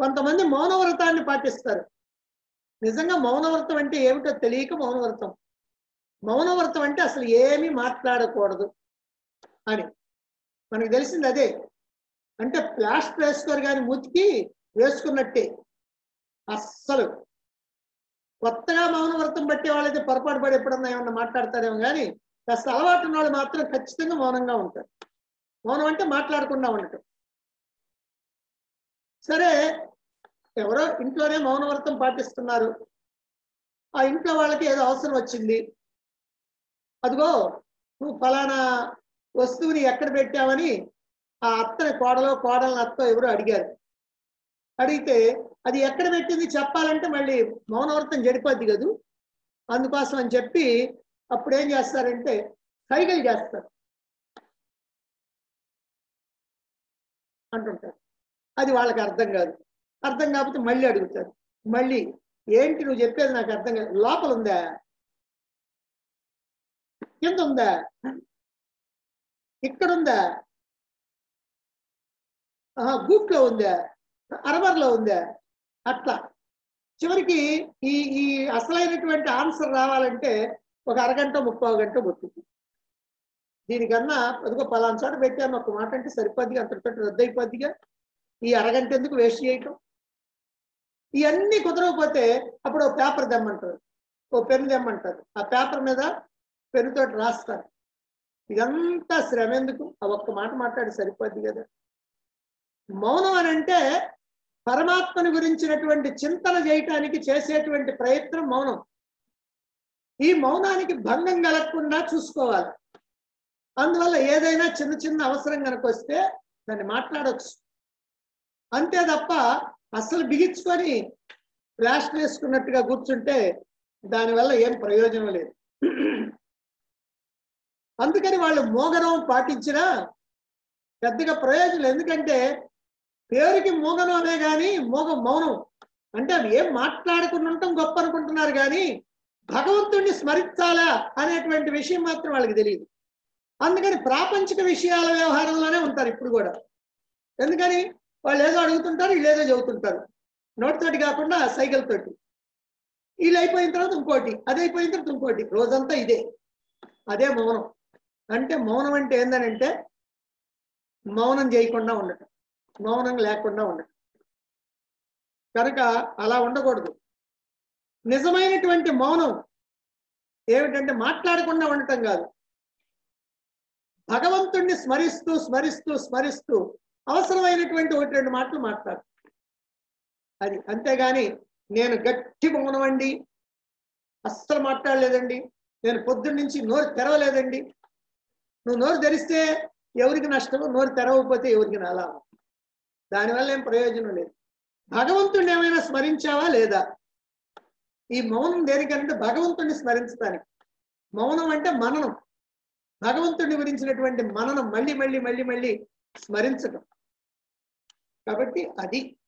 కొంతమంది మౌనవ్రతాన్ని పాటిస్తారు. నిజంగా మౌనవ్రతం అంటే ఏమిటో తెలియక మౌనవ్రతం. మౌనవ్రతం అంటే అసలు ఏమీ మాట్లాడకూడదు అని. మనకు తెలిసింది అదే. అంటే ప్లాస్టర్ వేసుకోరు కానీ మూతికి వేసుకున్నట్టే. అస్సలు. కొత్తగా మౌనవ్రతం పట్టే వాళ్ళైతే పొరపాటు పడి ఎప్పుడన్నా ఏమన్నా మాట్లాడతారేమో కానీ కాస్త అలవాటు ఉన్న వాళ్ళు మాత్రం ఖచ్చితంగా మౌనంగా ఉంటారు. మౌనం అంటే మాట్లాడకుండా ఉండటం. సరే ఎవరో ఇంట్లోనే మౌనవ్రతం పాటిస్తున్నారు. ఆ ఇంట్లో వాళ్ళకి ఏదో అవసరం వచ్చింది. అదిగో నువ్వు ఫలానా వస్తువుని ఎక్కడ పెట్టావని ఆ అత్తని కోడలో కోడలని అత్త ఎవరో అడిగారు. అడిగితే అది ఎక్కడ పెట్టింది చెప్పాలంటే మళ్ళీ మౌనవ్రతం జడిపోద్ది కదూ? అందుకోసం అని చెప్పి అప్పుడు ఏం చేస్తారంటే సైకిల్ చేస్తారు. అంటుంటారు. అది వాళ్ళకి అర్థం కాదు. అర్థం కాకపోతే మళ్ళీ అడుగుతారు. మళ్ళీ ఏంటి నువ్వు చెప్పేది నాకు అర్థం కాదు. లోపల ఉందా? కింద ఉందా? ఇక్కడ ఉందా? ఆహా, గూట్లో ఉందా? అరవర్లో ఉందా? అట్లా. చివరికి ఈ ఈ అసలైనటువంటి ఆన్సర్ రావాలంటే ఒక అరగంట ముప్పై గంట పడుతుంది దీనికన్నా అదిగో పలానా చోట పెట్టాను. ఒక మాట అంటే సరిపోద్దిగా అంతటితో రద్దు అయిపోద్దిగా ఈ అరగంట ఎందుకు వేస్ట్ చేయటం? ఇవన్నీ కుదరకపోతే అప్పుడు ఓ పేపర్ తెమ్మంటారు. ఓ పెన్ తెమ్మంటారు. ఆ పేపర్ మీద పెన్నుతోటి రాస్తారు. ఇదంతా శ్రమ ఎందుకు? ఆ ఒక్క మాట మాట్లాడి సరిపోద్ది కదా. మౌనం అని అంటే పరమాత్మని గురించినటువంటి చింతన చేయటానికి చేసేటువంటి ప్రయత్నం మౌనం. ఈ మౌనానికి భంగం కలగకుండా చూసుకోవాలి. అందువల్ల ఏదైనా చిన్న చిన్న అవసరం కనుక వస్తే దాన్ని మాట్లాడవచ్చు అంతే తప్ప అసలు బిగించుకొని ఫ్లాష్ వేసుకున్నట్టుగా కూర్చుంటే దానివల్ల ఏం ప్రయోజనం లేదు. అందుకని వాళ్ళు మోగనం పాటించినా పెద్దగా ప్రయోజనం ఎందుకంటే పేరుకి మోగనం అనే కానీ మోగ మౌనం అంటే అవి ఏం మాట్లాడకుండా గొప్ప అనుకుంటున్నారు కానీ భగవంతుణ్ణి స్మరించాలా అనేటువంటి విషయం మాత్రం వాళ్ళకి తెలియదు. అందుకని ప్రాపంచిక విషయాల వ్యవహారంలోనే ఉంటారు ఇప్పుడు కూడా. ఎందుకని? వాళ్ళు ఏదో అడుగుతుంటారు వీళ్ళు ఏదో చెబుతుంటారు. నోటితోటి కాకుండా సైకిల్ తోటి. వీళ్ళు అయిపోయిన తర్వాత ఇంకోటి అది అయిపోయిన తర్వాత ఇంకోటి. రోజంతా ఇదే. అదే మౌనం. అంటే మౌనం అంటే ఏందనంటే మౌనం చేయకుండా ఉండటం. మౌనం లేకుండా ఉండటం. కనుక అలా ఉండకూడదు. నిజమైనటువంటి మౌనం ఏమిటంటే మాట్లాడకుండా ఉండటం కాదు. భగవంతుణ్ణి స్మరిస్తూ స్మరిస్తూ స్మరిస్తూ అవసరమైనటువంటి ఒకటి రెండు మాటలు మాట్లాడు. అది అంతేగాని నేను గట్టి మౌనం అండి అస్సలు మాట్లాడలేదండి. నేను పొద్దున్న నుంచి నోరు తెరవలేదండి. నువ్వు నోరు తెరిస్తే ఎవరికి నష్టము నోరు తెరవకపోతే ఎవరికి నాలా దానివల్ల ఏం ప్రయోజనం లేదు. భగవంతుడిని ఏమైనా స్మరించావా లేదా? ఈ మౌనం దేనికంటే భగవంతుడిని స్మరించడానికి మౌనం అంటే మననం. భగవంతుడిని గురించినటువంటి మననం మళ్ళీ మళ్ళీ మళ్ళీ మళ్ళీ స్మరించటం. కాబట్టి అది